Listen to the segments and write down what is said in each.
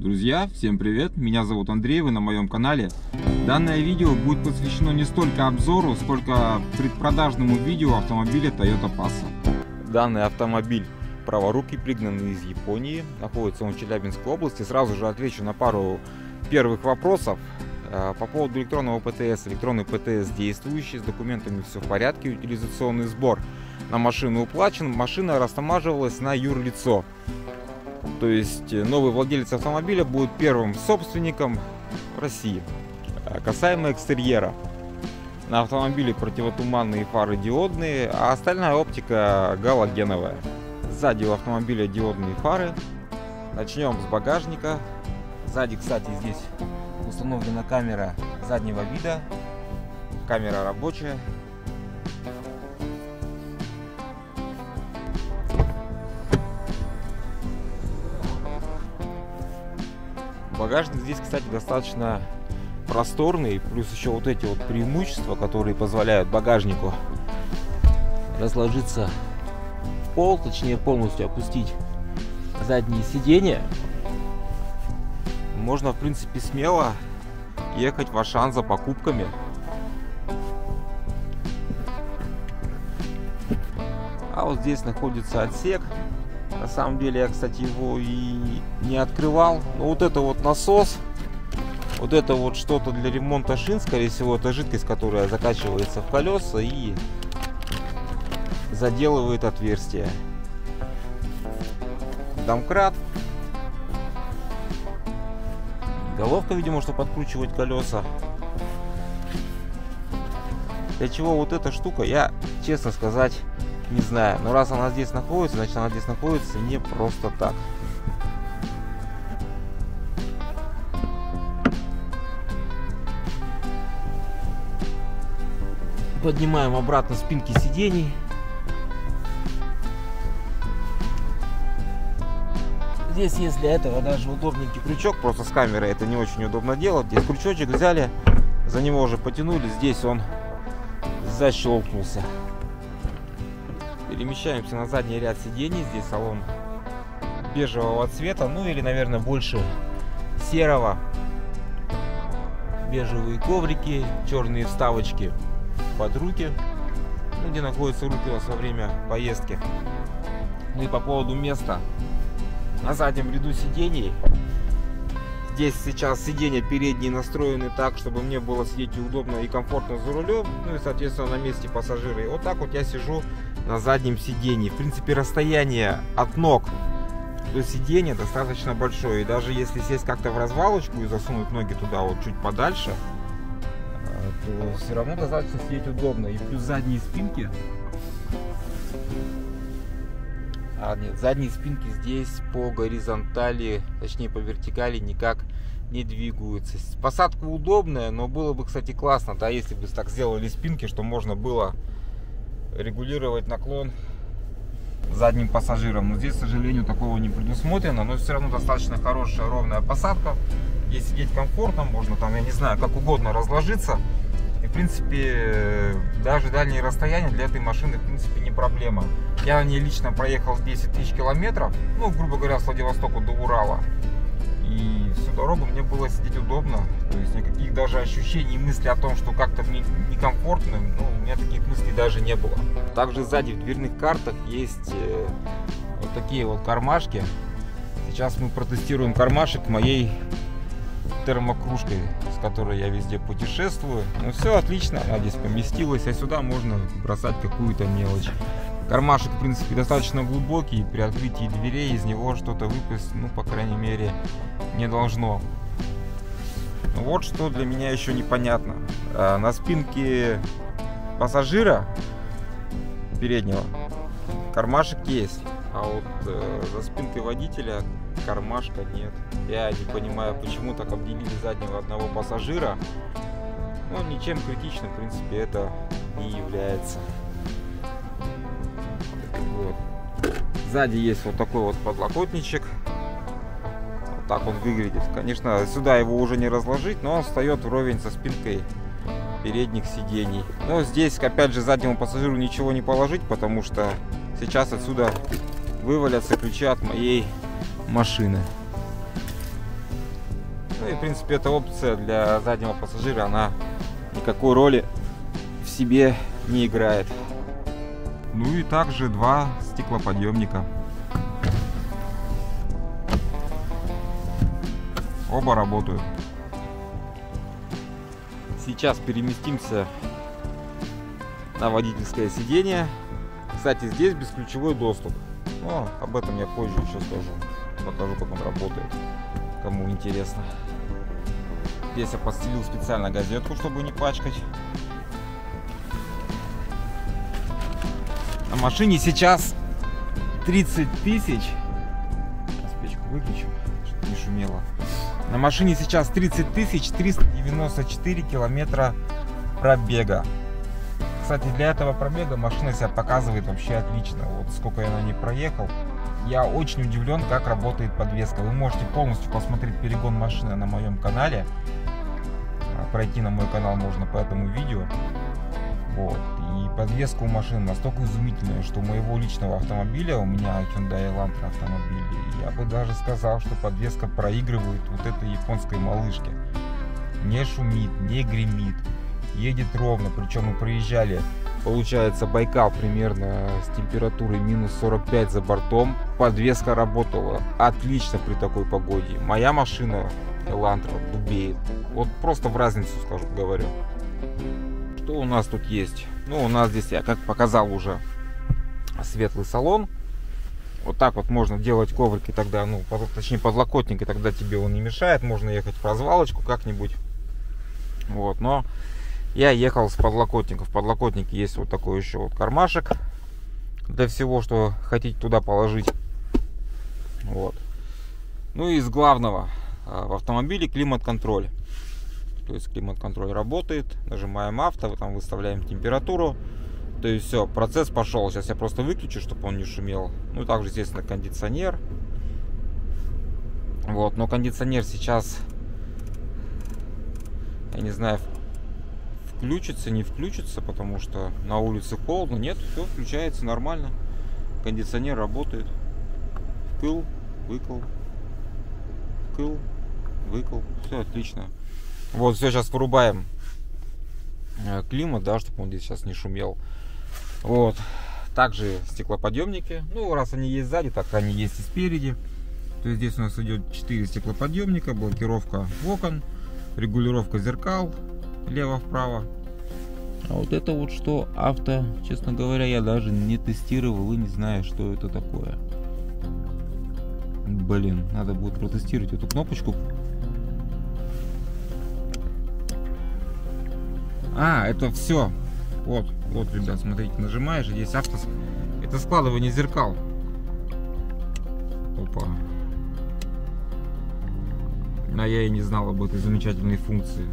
Друзья, всем привет! Меня зовут Андрей, вы на моем канале. Данное видео будет посвящено не столько обзору, сколько предпродажному видео автомобиля Toyota Passa. Данный автомобиль праворукий, пригнанный из Японии. Находится он в Челябинской области. Сразу же отвечу на пару первых вопросов. Э, по поводу электронного ПТС. Электронный ПТС действующий, с документами все в порядке, утилизационный сбор на машину уплачен. Машина растамаживалась на юрлицо. То есть э, новый владелец автомобиля будет первым собственником в России. А касаемо экстерьера. На автомобиле противотуманные фары диодные, а остальная оптика галогеновая. Сзади у автомобиля диодные фары. Начнем с багажника. Сзади, кстати, здесь установлена камера заднего вида. Камера рабочая. Багажник здесь, кстати, достаточно просторный, плюс еще вот эти вот преимущества, которые позволяют багажнику разложиться в пол, точнее полностью опустить задние сиденья. Можно, в принципе, смело ехать в Ашан за покупками. А вот здесь находится отсек самом деле я, кстати, его и не открывал. Но вот это вот насос, вот это вот что-то для ремонта шин, скорее всего, это жидкость, которая закачивается в колеса и заделывает отверстие. Домкрат. Головка, видимо, чтобы подкручивать колеса. Для чего вот эта штука, я, честно сказать, не знаю. Но раз она здесь находится, значит она здесь находится не просто так. Поднимаем обратно спинки сидений. Здесь есть для этого даже удобненький крючок, просто с камерой это не очень удобно делать. Здесь крючочек взяли, за него уже потянули, здесь он защелкнулся. Перемещаемся на задний ряд сидений. Здесь салон бежевого цвета, ну или, наверное, больше серого. Бежевые коврики, черные вставочки под руки, ну, где находятся руки у вас во время поездки. Ну и по поводу места. На заднем ряду сидений Здесь сейчас сиденья передние настроены так, чтобы мне было сидеть удобно и комфортно за рулем, ну и соответственно на месте пассажира. И вот так вот я сижу на заднем сиденье. В принципе расстояние от ног до сиденья достаточно большое. И даже если сесть как-то в развалочку и засунуть ноги туда вот чуть подальше, э, то все равно достаточно сидеть удобно. И плюс задние спинки а, нет, задние спинки здесь по горизонтали, точнее по вертикали никак не двигаются. Посадка удобная, но было бы, кстати, классно, да, если бы так сделали спинки, что можно было регулировать наклон задним пассажирам. Но здесь, к сожалению, такого не предусмотрено, но все равно достаточно хорошая ровная посадка. Здесь сидеть комфортно, можно там, я не знаю, как угодно разложиться. И, в принципе, даже дальние расстояния для этой машины, в принципе, не проблема. Я на ней лично проехал 10 тысяч километров, ну, грубо говоря, с Владивостока до Урала. И всю дорогу мне было сидеть удобно. То есть никаких даже ощущений, мыслей о том, что как-то мне некомфортно, ну, у меня таких мыслей даже не было. Также сзади в дверных картах есть э, вот такие вот кармашки. Сейчас мы протестируем кармашек моей термокружкой, с которой я везде путешествую. Ну все отлично, она здесь поместилась, а сюда можно бросать какую-то мелочь. Кармашек, в принципе, достаточно глубокий, при открытии дверей из него что-то выпасть, ну, по крайней мере, не должно. Вот что для меня еще непонятно. А, на спинке пассажира переднего кармашек есть, а вот э, за спинкой водителя кармашка нет. Я не понимаю, почему так обделили заднего одного пассажира. Но ничем критичным, в принципе, это не является. Вот. Сзади есть вот такой вот подлокотничек. Вот так он выглядит. Конечно, сюда его уже не разложить, но он встает вровень со спинкой передних сидений. Но здесь, опять же, заднему пассажиру ничего не положить, потому что сейчас отсюда вывалятся ключи от моей машины. Ну и, в принципе, эта опция для заднего пассажира, она никакой роли в себе не играет. Ну и также два стеклоподъемника. Оба работают. Сейчас переместимся на водительское сиденье. Кстати, здесь бесключевой доступ. Но об этом я позже сейчас тоже покажу, как он работает. Кому интересно. Здесь я подстелил специально газетку, чтобы не пачкать. Машине сейчас 30 тысяч. Спичку выключим, чтобы не шумело. На машине сейчас 30 тысяч 394 километра пробега. Кстати, для этого пробега машина себя показывает вообще отлично. Вот сколько я на ней проехал. Я очень удивлен, как работает подвеска. Вы можете полностью посмотреть перегон машины на моем канале. Пройти на мой канал можно по этому видео. Вот. Подвеска у машины настолько изумительная, что у моего личного автомобиля, у меня Hyundai Elantra автомобиль, я бы даже сказал, что подвеска проигрывает вот этой японской малышке. Не шумит, не гремит, едет ровно, причем мы проезжали Получается Байкал примерно с температурой минус 45 за бортом. Подвеска работала отлично при такой погоде. Моя машина Элантра дубеет. Вот просто в разницу скажу, говорю. Что у нас тут есть? Ну, у нас здесь, я как показал уже, светлый салон. Вот так вот можно делать коврики тогда, ну, точнее подлокотники, тогда тебе он не мешает. Можно ехать в развалочку как-нибудь. Вот, но я ехал с подлокотников. В подлокотнике есть вот такой еще вот кармашек для всего, что хотите туда положить. Вот. Ну и из главного а, в автомобиле климат-контроль. То есть климат-контроль работает. Нажимаем авто, там выставляем температуру. То есть все, процесс пошел. Сейчас я просто выключу, чтобы он не шумел. Ну и также, естественно, кондиционер. Вот, но кондиционер сейчас, я не знаю, включится, не включится, потому что на улице холодно. Нет, все включается нормально. Кондиционер работает. Вкл, выкл, вкл, выкл. Все отлично. Вот, все, сейчас вырубаем э, климат, да, чтобы он здесь сейчас не шумел. Вот. Также стеклоподъемники. Ну, раз они есть сзади, так они есть и спереди. То есть здесь у нас идет 4 стеклоподъемника, блокировка окон, регулировка зеркал, лево-вправо. А вот это вот что авто, честно говоря, я даже не тестировал и не знаю, что это такое. Блин, надо будет протестировать эту кнопочку. А, это все. Вот, вот, ребят, смотрите, нажимаешь, здесь авто... Это складывание зеркал. Опа. А я и не знал об этой замечательной функции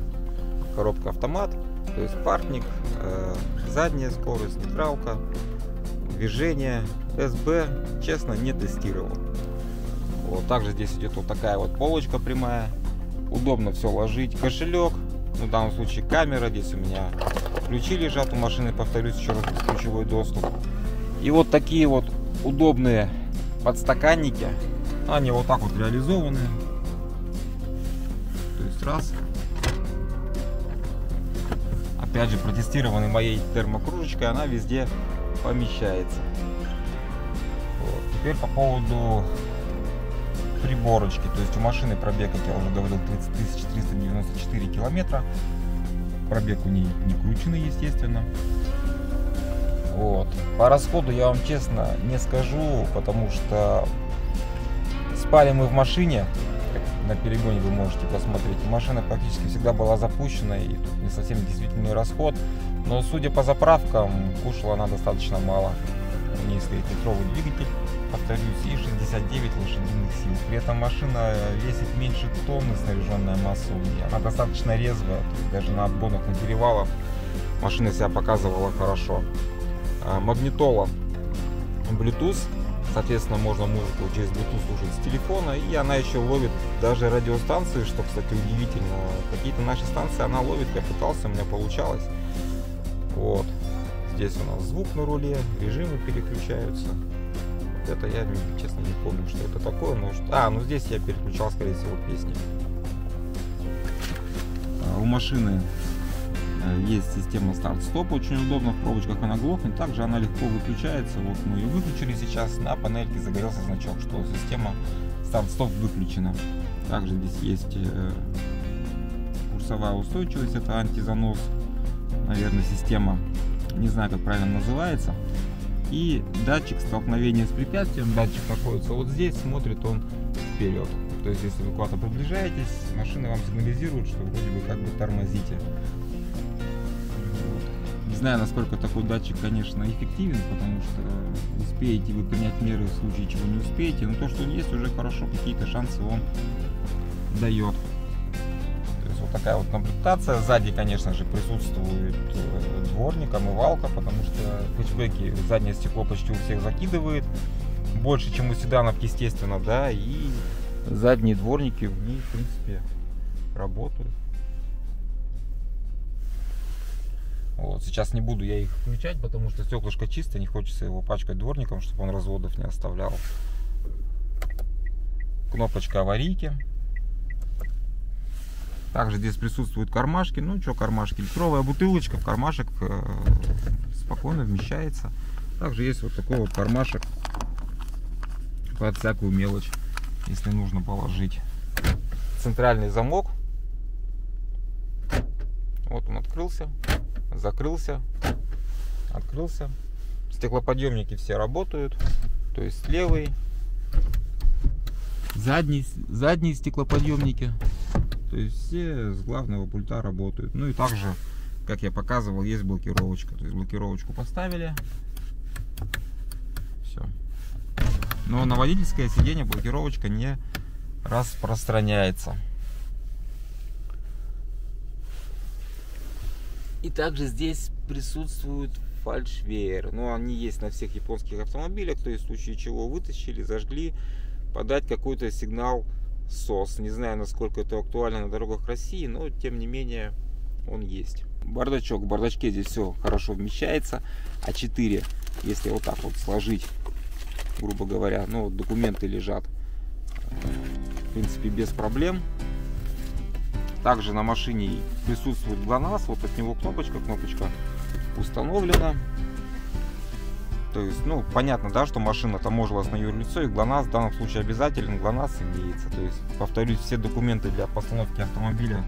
коробка автомат, то есть паркник, э, задняя скорость, нейтралка, движение, СБ, честно, не тестировал. Вот, также здесь идет вот такая вот полочка прямая, удобно все ложить, кошелек, ну, в данном случае камера, здесь у меня ключи лежат у машины, повторюсь еще раз, ключевой доступ. И вот такие вот удобные подстаканники, они вот так вот реализованы. То есть раз, опять же протестированный моей термокружечкой, она везде помещается. Вот. Теперь по поводу приборочки. То есть у машины пробег, как я уже говорил, 30 394 километра. Пробег у ней не крученный, естественно. Вот. По расходу я вам честно не скажу, потому что спали мы в машине на перегоне вы можете посмотреть. Машина практически всегда была запущена и тут не совсем действительный расход. Но судя по заправкам, кушала она достаточно мало. У нее стоит литровый двигатель, повторюсь, и 69 лошадиных сил. При этом машина весит меньше тонны, снаряженная нее. Она достаточно резвая, то есть даже на обгонах на перевалах машина себя показывала хорошо. А, магнитола Bluetooth Соответственно, можно музыку через Bluetooth слушать с телефона. И она еще ловит даже радиостанции, что, кстати, удивительно. Какие-то наши станции она ловит. Я пытался, у меня получалось. Вот. Здесь у нас звук на руле, режимы переключаются. Это я, честно, не помню, что это такое. Но... А, ну здесь я переключал, скорее всего, песни. у машины э, есть система старт-стоп, очень удобно в пробочках она глохнет, также она легко выключается, вот мы ее выключили сейчас, на панельке загорелся значок, что система старт-стоп выключена. Также здесь есть э, курсовая устойчивость, это антизанос, наверное, система, не знаю, как правильно называется. И датчик столкновения с препятствием, датчик находится вот здесь, смотрит он вперед. То есть, если вы куда-то приближаетесь, машина вам сигнализирует, что вроде бы как бы тормозите. Не знаю, насколько такой датчик, конечно, эффективен, потому что успеете вы принять меры в случае чего не успеете, но то, что есть, уже хорошо, какие-то шансы он дает. Есть вот такая вот комплектация. Сзади, конечно же, присутствует э, дворник, омывалка, потому что хэтчбеки заднее стекло почти у всех закидывает. Больше, чем у седанов, естественно, да, и задние дворники в ней, в принципе, работают. Вот, сейчас не буду я их включать, потому что стеклышко чистое, не хочется его пачкать дворником, чтобы он разводов не оставлял. Кнопочка аварийки. Также здесь присутствуют кармашки. Ну что кармашки? Литровая бутылочка в кармашек э, спокойно вмещается. Также есть вот такой вот кармашек под всякую мелочь, если нужно положить. Центральный замок. Вот он открылся, закрылся, открылся. Стеклоподъемники все работают. То есть левый, задний, задние стеклоподъемники то есть все с главного пульта работают. Ну и также, как я показывал, есть блокировочка. То есть блокировочку поставили. Все. Но на водительское сиденье блокировочка не распространяется. И также здесь присутствует фальшвеер. Но они есть на всех японских автомобилях. То есть в случае чего вытащили, зажгли, подать какой-то сигнал СОС. Не знаю, насколько это актуально на дорогах России, но тем не менее он есть. Бардачок. В бардачке здесь все хорошо вмещается. А4, если вот так вот сложить, грубо говоря, ну вот документы лежат, в принципе, без проблем. Также на машине присутствует ГЛОНАСС, вот от него кнопочка, кнопочка установлена. То есть, ну, понятно, да, что машина таможилась на юрлицо, и ГЛОНАСС в данном случае обязателен, ГЛОНАСС имеется. То есть, повторюсь, все документы для постановки автомобиля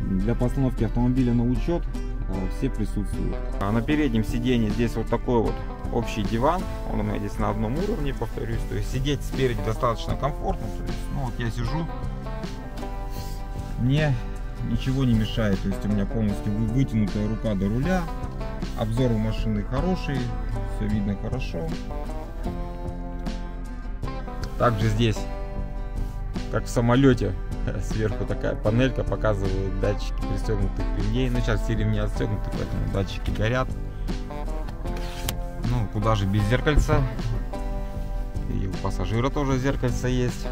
для постановки автомобиля на учет э, все присутствуют. А на переднем сиденье здесь вот такой вот общий диван. Он у меня здесь на одном уровне, повторюсь. То есть сидеть спереди достаточно комфортно. То есть, ну вот я сижу, мне ничего не мешает. То есть у меня полностью вытянутая рука до руля. Обзор у машины хороший, все видно хорошо. Также здесь, как в самолете, сверху такая панелька показывает датчики пристегнутых ремней. Ну, сейчас все ремни отстегнуты, поэтому датчики горят. Ну, куда же без зеркальца. И у пассажира тоже зеркальце есть.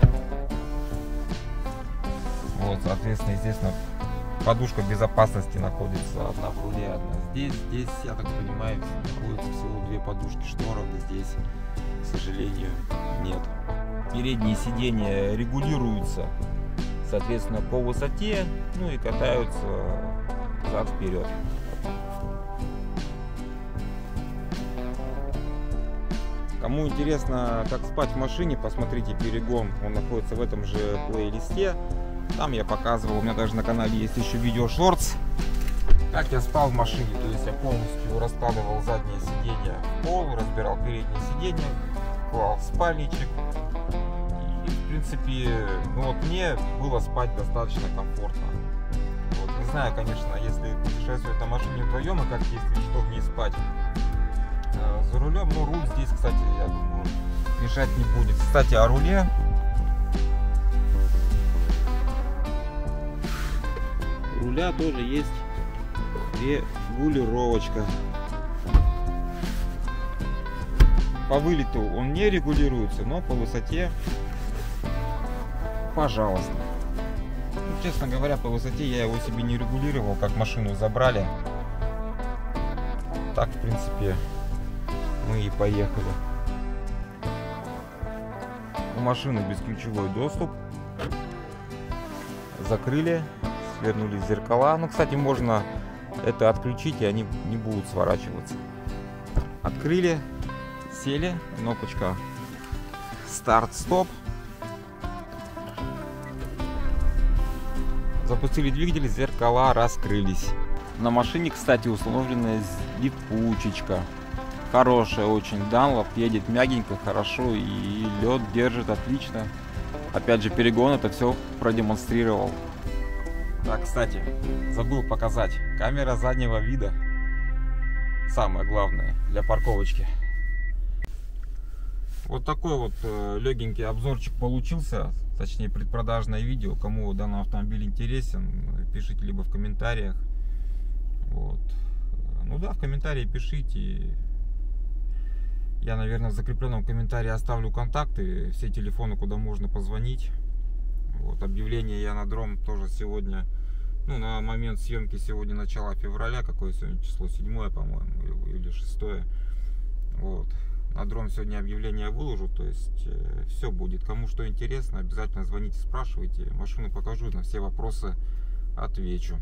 Вот, соответственно, естественно, подушка безопасности находится одна в руле, одна здесь. Здесь, я так понимаю, находится всего две подушки шторок. Здесь, к сожалению, нет. Передние сиденья регулируются, соответственно, по высоте, ну и катаются зад-вперед. Кому интересно, как спать в машине, посмотрите перегон. Он находится в этом же плейлисте. Там я показывал, у меня даже на канале есть еще видео шортс. Как я спал в машине, то есть я полностью раскладывал заднее сиденье в пол, разбирал переднее сиденье, клал спальничек. И, в принципе, ну вот мне было спать достаточно комфортно. Вот, не знаю, конечно, если путешествовать на машине вдвоем, и как есть что в ней спать э, за рулем, ну руль здесь, кстати, я думаю, мешать не будет. Кстати, о руле руля тоже есть регулировочка. По вылету он не регулируется, но по высоте, пожалуйста. Ну, честно говоря, по высоте я его себе не регулировал, как машину забрали. Так, в принципе, мы и поехали. У машины бесключевой доступ. закрыли, свернули зеркала. Ну, кстати, можно это отключить, и они не будут сворачиваться. Открыли, сели, кнопочка старт-стоп. Запустили двигатель, зеркала раскрылись. На машине, кстати, установлена липучечка. Хорошая очень. Данлоп едет мягенько, хорошо и лед держит отлично. Опять же, перегон это все продемонстрировал. Так, кстати, забыл показать. Камера заднего вида. Самое главное для парковочки. Вот такой вот э, легенький обзорчик получился. Точнее, предпродажное видео. Кому данный автомобиль интересен, пишите либо в комментариях. Вот. Ну да, в комментарии пишите. Я, наверное, в закрепленном комментарии оставлю контакты, все телефоны, куда можно позвонить. Вот, объявление я на дром тоже сегодня, ну, на момент съемки сегодня начало февраля, какое сегодня число, 7 по-моему, или 6 Вот. На дрон сегодня объявление выложу, то есть э, все будет. Кому что интересно, обязательно звоните, спрашивайте. Машину покажу, на все вопросы отвечу.